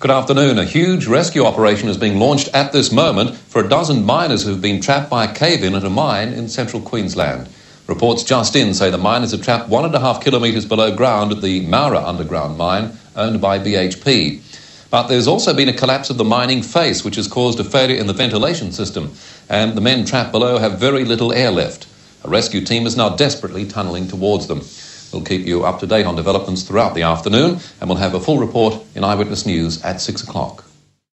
Good afternoon. A huge rescue operation is being launched at this moment for a dozen miners who've been trapped by a cave in at a mine in central Queensland. Reports just in say the miners are trapped one and a half kilometres below ground at the Moura underground mine owned by BHP. But there's also been a collapse of the mining face, which has caused a failure in the ventilation system, and the men trapped below have very little air left. A rescue team is now desperately tunnelling towards them. We'll keep you up to date on developments throughout the afternoon, and we'll have a full report in Eyewitness News at 6 o'clock.